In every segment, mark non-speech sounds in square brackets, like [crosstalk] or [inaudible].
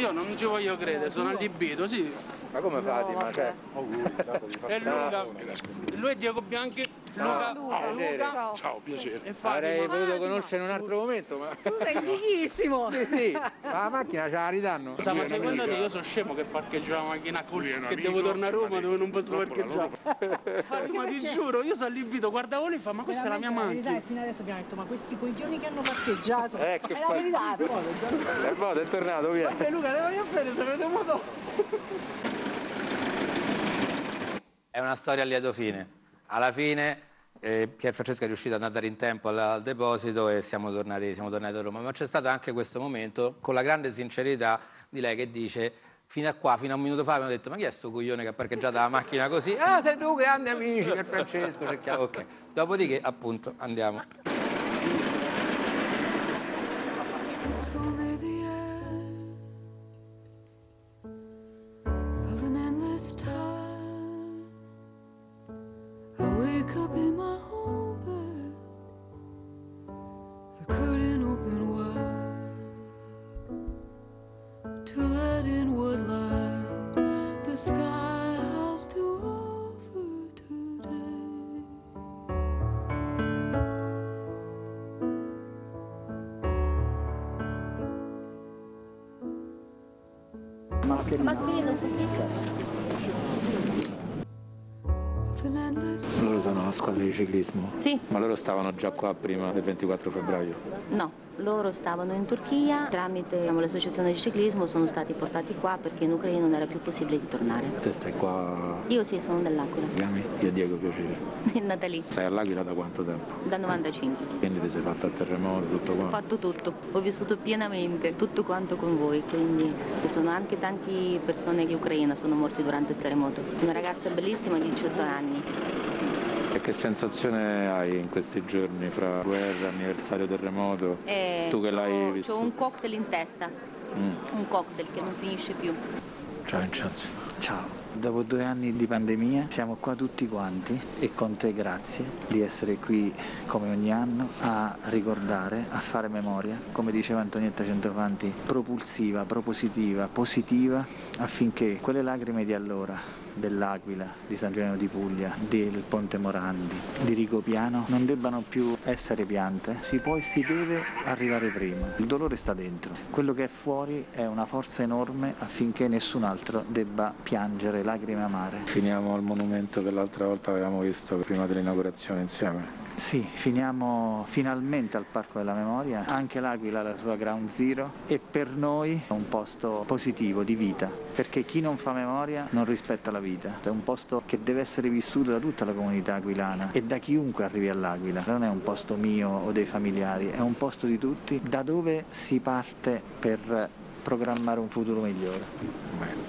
Io non ci voglio credere, sono allibito, sì. Ma come Fatima? Cioè, E Luca, lui è Diego Bianchi, Luca, Luca, Ciao, piacere. e avrei Fatima. potuto conoscere in un altro momento, ma... Tu sei fighissimo! Sì, sì, ma la macchina ce la ridanno. Sa, ma secondo te io sono scemo che parcheggio la macchina è un che amico, devo tornare a Roma ma dove non posso la parcheggiare. [laughs] Fatima, ti giuro, io sono allibito, guardavo lei e fa, ma questa è la mia Veramente, verità macchina. è fino adesso abbiamo detto, ma questi coglioni che hanno parcheggiato, Eh, che è la fa- verità, però. Il voto è tornato, via. E Luca, devo io bene, se vedo moto. È una storia a lieto fine. Alla fine eh, Pier Francesco è riuscito ad andare in tempo al, al deposito e siamo tornati, siamo tornati a Roma. Ma c'è stato anche questo momento con la grande sincerità di lei che dice fino a qua, fino a un minuto fa abbiamo detto ma chi è sto coglione che ha parcheggiato la macchina così? Ah sei tu, grandi amici, Pier Francesco, cerchiamo. Ok. Dopodiché appunto andiamo. Endless Loro sono la squadra di ciclismo. Sì. Ma loro stavano già qua prima del 24 febbraio. No, loro stavano in Turchia, tramite diciamo, l'associazione di ciclismo sono stati portati qua perché in Ucraina non era più possibile di tornare. Te stai qua, Io sì, sono dell'Aquila, chiami? Io Diego, piacere. [laughs] è nata lì, Stai all'Aquila da quanto tempo? dal 95. Quindi ti sei fatta il terremoto, tutto Ho qua. fatto tutto, ho vissuto pienamente tutto quanto con voi, quindi ci sono anche tante persone di Ucraina sono morti durante il terremoto. Una ragazza bellissima di 18 anni, che sensazione hai in questi giorni fra guerra, anniversario terremoto? e Tu che l'hai visto? c'ho un cocktail in testa, Mm. un cocktail che non finisce più. Ciao Vincenzo. Ciao, dopo due anni di pandemia siamo qua tutti quanti e con te grazie di essere qui come ogni anno a ricordare, a fare memoria, come diceva Antonietta Centofanti, propulsiva, propositiva, positiva, affinché quelle lacrime di allora, dell'Aquila, di San Giovanni di Puglia, del Ponte Morandi, di Rigopiano, non debbano più essere piante. Si può e si deve arrivare prima. Il dolore sta dentro. Quello che è fuori è una forza enorme affinché nessun altro debba piangere lacrime amare. Finiamo al monumento che l'altra volta avevamo visto prima dell'inaugurazione insieme. Sì, finiamo finalmente al Parco della Memoria, anche l'Aquila ha la sua Ground Zero e per noi è un posto positivo di vita, perché chi non fa memoria non rispetta la vita, è un posto che deve essere vissuto da tutta la comunità aquilana e da chiunque arrivi all'Aquila, non è un posto mio o dei familiari, è un posto di tutti da dove si parte per programmare un futuro migliore. Beh,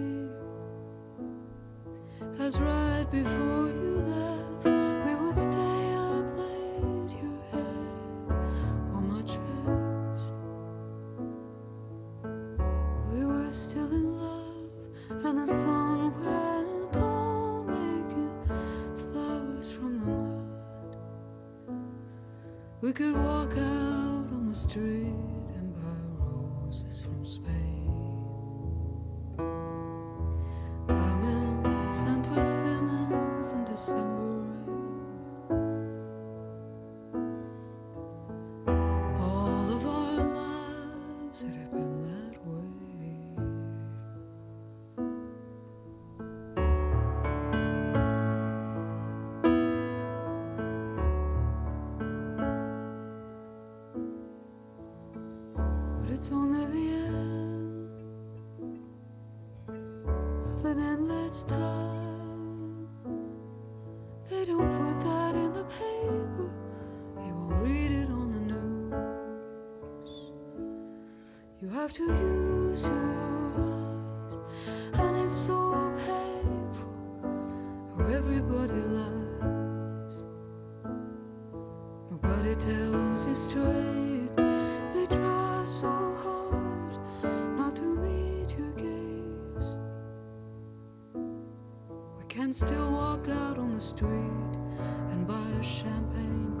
as right before you left. It's only the end of an endless time. They don't put that in the paper, you won't read it on the news. You have to use your eyes, and it's so painful. How everybody lies, nobody tells you straight. Can still walk out on the street and buy a champagne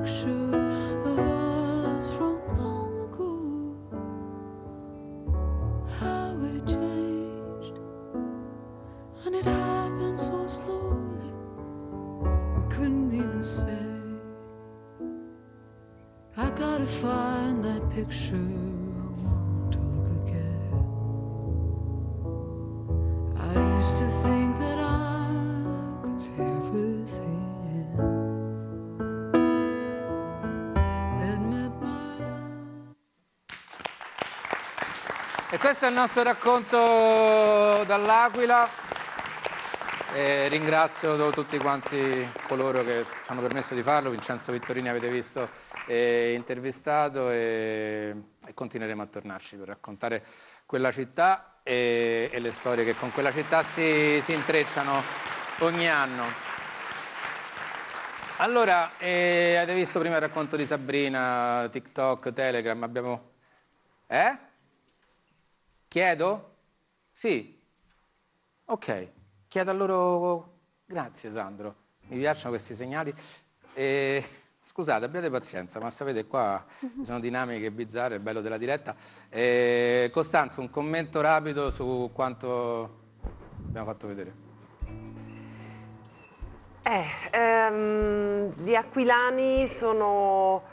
picture. I. E questo è il nostro racconto dall'Aquila. E ringrazio tutti quanti coloro che ci hanno permesso di farlo. Vincenzo Vittorini avete visto eh, intervistato e, e continueremo a tornarci per raccontare quella città e, e le storie che con quella città si, si intrecciano ogni anno. Allora, eh, avete visto prima il racconto di Sabrina, TikTok, Telegram, abbiamo... Eh? Chiedo? Sì. Ok, chiedo a loro... Grazie Sandro, mi piacciono questi segnali. E... Scusate, abbiate pazienza, ma sapete qua ci sono dinamiche bizzarre, il bello della diretta. E... Costanzo, un commento rapido su quanto abbiamo fatto vedere. Eh, ehm, gli aquilani sono,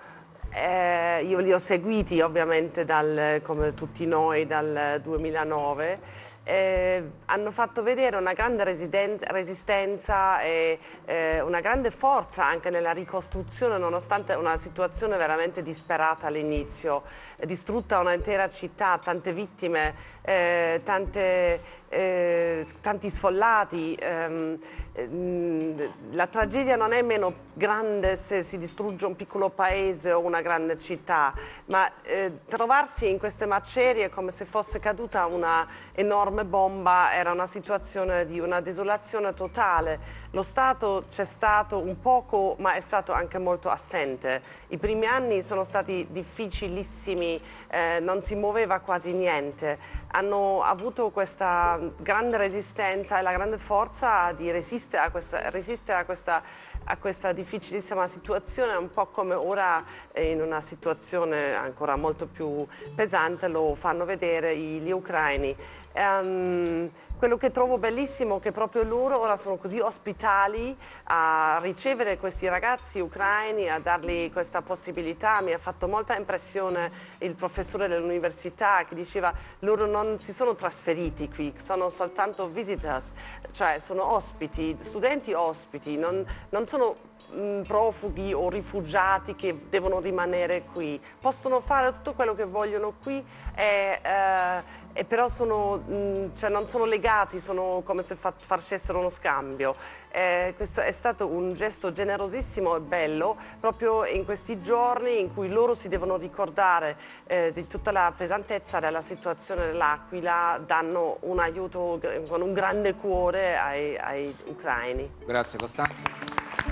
eh, io li ho seguiti ovviamente dal, come tutti noi dal 2009, eh, hanno fatto vedere una grande resistenza e eh, una grande forza anche nella ricostruzione nonostante una situazione veramente disperata all'inizio, distrutta un'intera città, tante vittime, eh, tante, eh, tanti sfollati. ehm, ehm, la tragedia non è meno grande se si distrugge un piccolo paese o una grande città, ma eh, trovarsi in queste macerie come se fosse caduta una enorme bomba era una situazione di una desolazione totale. Lo Stato c'è stato un poco, ma è stato anche molto assente. I primi anni sono stati difficilissimi, eh, non si muoveva quasi niente. Hanno avuto questa grande resistenza e la grande forza di resistere a questa, resistere a questa, a questa difficilissima situazione, un po' come ora eh, in una situazione ancora molto più pesante lo fanno vedere gli ucraini. Ehm, quello che trovo bellissimo è che proprio loro ora sono così ospitali a ricevere questi ragazzi ucraini, a dargli questa possibilità. Mi ha fatto molta impressione il professore dell'università che diceva loro non si sono trasferiti qui, sono soltanto visitors, cioè sono ospiti, studenti ospiti, non, non sono mh, profughi o rifugiati che devono rimanere qui, possono fare tutto quello che vogliono qui e, eh, e però sono, mh, cioè non sono legati, sono come se fa- facessero uno scambio. Eh, questo è stato un gesto generosissimo e bello proprio in questi giorni in cui loro si devono ricordare eh, di tutta la pesantezza della situazione dell'Aquila, danno un aiuto con un grande cuore ai, ai ucraini. Grazie Costanzo.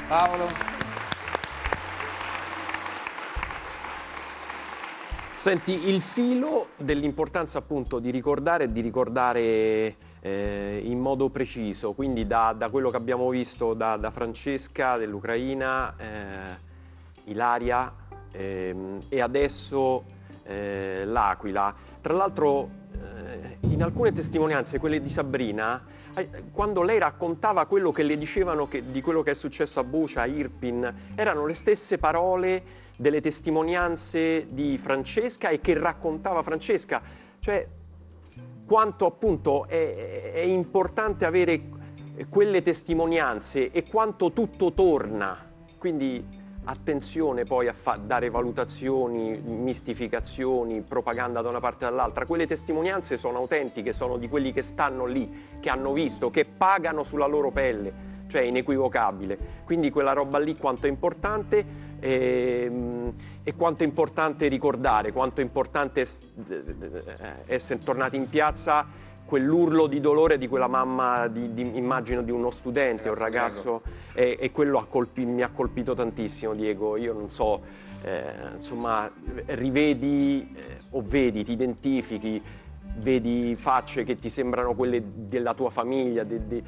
Paolo? Senti, il filo dell'importanza appunto di ricordare e di ricordare eh, in modo preciso, quindi da, da quello che abbiamo visto da, da Francesca dell'Ucraina, eh, Ilaria ehm, e adesso eh, l'Aquila. Tra l'altro eh, in alcune testimonianze, quelle di Sabrina, eh, quando lei raccontava quello che le dicevano che- di quello che è successo a Bucia, a Irpin, erano le stesse parole delle testimonianze di Francesca e che raccontava Francesca. Cioè, quanto appunto è, è importante avere quelle testimonianze e quanto tutto torna Quindi attenzione poi a dare valutazioni, mistificazioni, propaganda da una parte e dall'altra. Quelle testimonianze sono autentiche, sono di quelli che stanno lì, che hanno visto, che pagano sulla loro pelle, cioè è inequivocabile. Quindi quella roba lì quanto è importante e, e quanto è importante ricordare, quanto è importante es- essere tornati in piazza quell'urlo di dolore di quella mamma, di, di- immagino di uno studente, un ragazzo, e, e quello ha colpi- mi ha colpito tantissimo, Diego. Io non so, eh, insomma, rivedi eh, o vedi, ti identifichi, vedi facce che ti sembrano quelle della tua famiglia, de- de-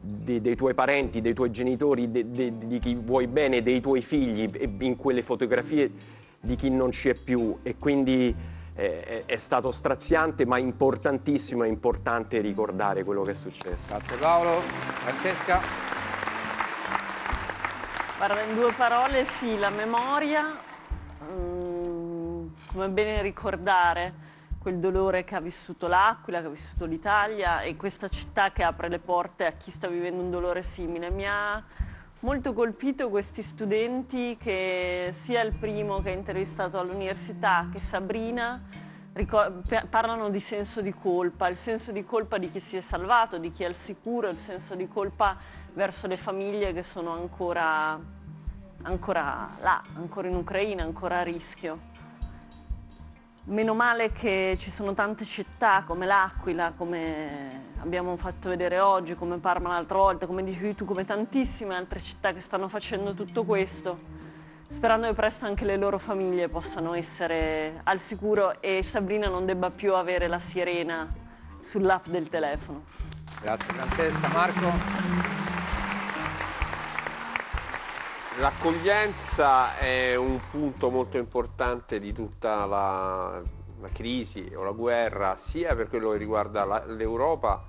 de- dei tuoi parenti, dei tuoi genitori, di chi vuoi bene, dei tuoi figli, in quelle fotografie di chi non c'è più. E quindi è, è stato straziante, ma importantissimo, è importante ricordare quello che è successo. Grazie Paolo. Francesca? Guarda, in due parole sì, la memoria, mm, come bene ricordare quel dolore che ha vissuto l'Aquila, che ha vissuto l'Italia e questa città che apre le porte a chi sta vivendo un dolore simile. Mi ha molto colpito questi studenti che sia il primo che ha intervistato all'università che Sabrina parlano di senso di colpa, il senso di colpa di chi si è salvato, di chi è al sicuro, il senso di colpa verso le famiglie che sono ancora, ancora là, ancora in Ucraina, ancora a rischio. Meno male che ci sono tante città come l'Aquila, come abbiamo fatto vedere oggi, come Parma l'altra volta, come dicevi tu, come tantissime altre città che stanno facendo tutto questo, sperando che presto anche le loro famiglie possano essere al sicuro e Sabrina non debba più avere la sirena sull'app del telefono. Grazie Francesca. Marco? L'accoglienza è un punto molto importante di tutta la, la crisi o la guerra, sia per quello che riguarda la- l'Europa,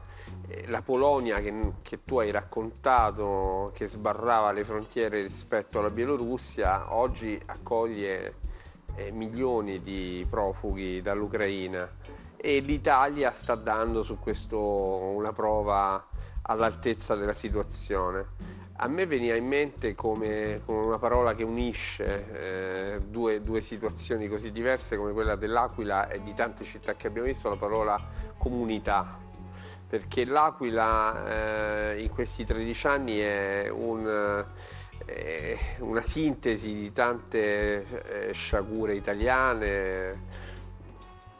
eh, la Polonia che, che tu hai raccontato, che sbarrava le frontiere rispetto alla Bielorussia, oggi accoglie eh, milioni di profughi dall'Ucraina e l'Italia sta dando su questo una prova all'altezza della situazione. A me veniva in mente come, come una parola che unisce eh, due, due situazioni così diverse come quella dell'Aquila e di tante città che abbiamo visto, la parola comunità. Perché l'Aquila eh, in questi 13 anni è un, eh, una sintesi di tante eh, sciagure italiane,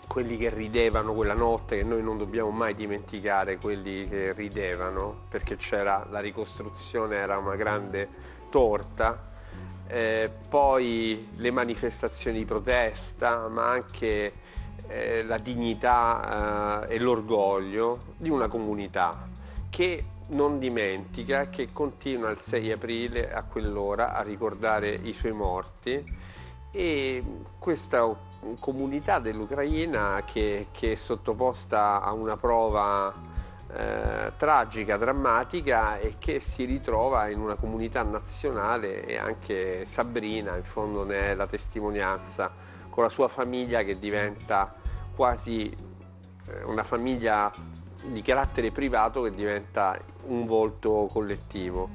quelli che ridevano quella notte, che noi non dobbiamo mai dimenticare quelli che ridevano, perché c'era la ricostruzione, era una grande torta, eh, poi le manifestazioni di protesta, ma anche eh, la dignità eh, e l'orgoglio di una comunità che non dimentica, che continua il 6 aprile a quell'ora a ricordare i suoi morti. E questa comunità dell'Ucraina che, che è sottoposta a una prova eh, tragica, drammatica e che si ritrova in una comunità nazionale e anche Sabrina in fondo ne è la testimonianza con la sua famiglia che diventa quasi eh, una famiglia di carattere privato che diventa un volto collettivo.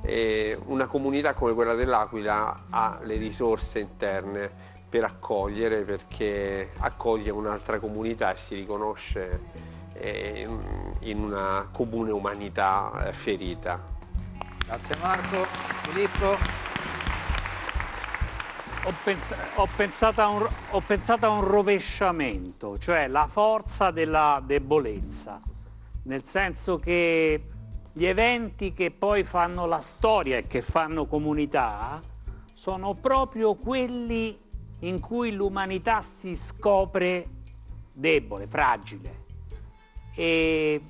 E una comunità come quella dell'Aquila ha le risorse interne per accogliere perché accoglie un'altra comunità e si riconosce eh, in- una comune umanità eh, ferita. Grazie Marco. Filippo? Ho, pens- ho pensato a un, ho pensato a un rovesciamento, cioè la forza della debolezza, nel senso che gli eventi che poi fanno la storia e che fanno comunità sono proprio quelli in cui l'umanità si scopre debole, fragile e,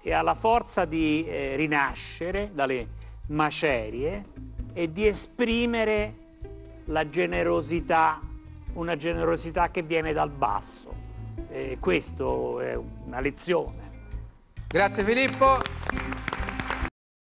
e ha la forza di eh, rinascere dalle macerie e di esprimere la generosità, una generosità che viene dal basso. E questo è una lezione. Grazie Filippo.